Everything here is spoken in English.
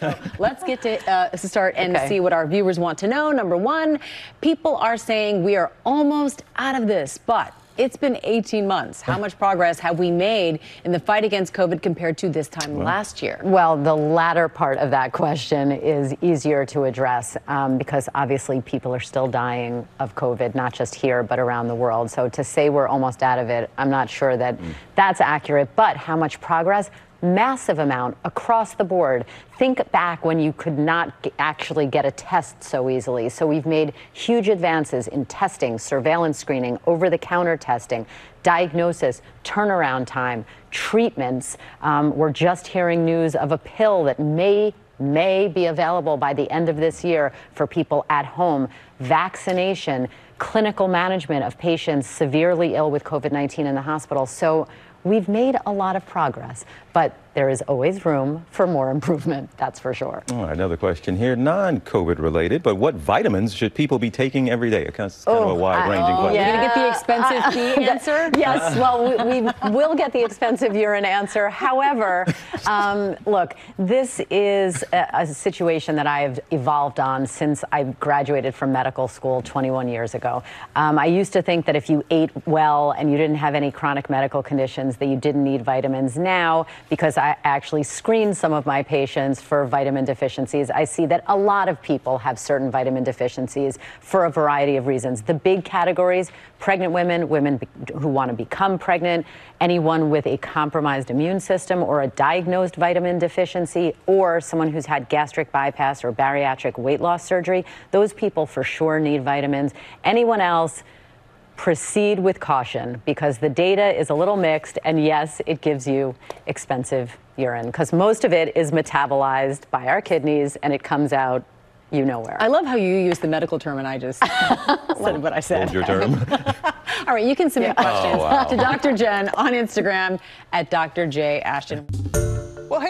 So let's get to uh, start and Okay. see what our viewers want to know. Number one, people are saying we are almost out of this, but it's been 18 months. How much progress have we made in the fight against COVID compared to this time last year? Well, the latter part of that question is easier to address um, because obviously people are still dying of COVID, not just here, but around the world. So to say we're almost out of it, I'm not sure that that's accurate. But how much progress? Massive amount across the board. Think back when you could not actually get a test so easily. So we've made huge advances in testing, surveillance screening, over the counter testing, diagnosis, turnaround time, treatments. Um, we're just hearing news of a pill that may may be available by the end of this year for people at home. Vaccination, clinical management of patients severely ill with COVID 19 in the hospital. So we've made a lot of progress, but there is always room for more improvement, that's for sure. All right, another question here, non-COVID related, but what vitamins should people be taking every day? It's kind of, it's kind of a wide-ranging Oh, question. you're gonna get the expensive fee answer? Yes, well, we, we will get the expensive urine answer. However, um, look, this is a, a situation that I have evolved on since I graduated from medical school 21 years ago. Um, I used to think that if you ate well and you didn't have any chronic medical conditions, that you didn't need vitamins. Now, because I actually screened some of my patients for vitamin deficiencies, I see that a lot of people have certain vitamin deficiencies for a variety of reasons. The big categories pregnant women, women who want to become pregnant, anyone with a compromised immune system or a diagnosed vitamin deficiency, or someone who's had gastric bypass or bariatric weight loss surgery. Those people for sure need vitamins. Anyone else, proceed with caution because the data is a little mixed and yes it gives you expensive urine because most of it is metabolized by our kidneys and it comes out you know where I love how you use the medical term and I just said what I said. Hold your term. All right, you can submit questions Oh, wow. to Dr. Jen on Instagram at Dr. J. Ashton.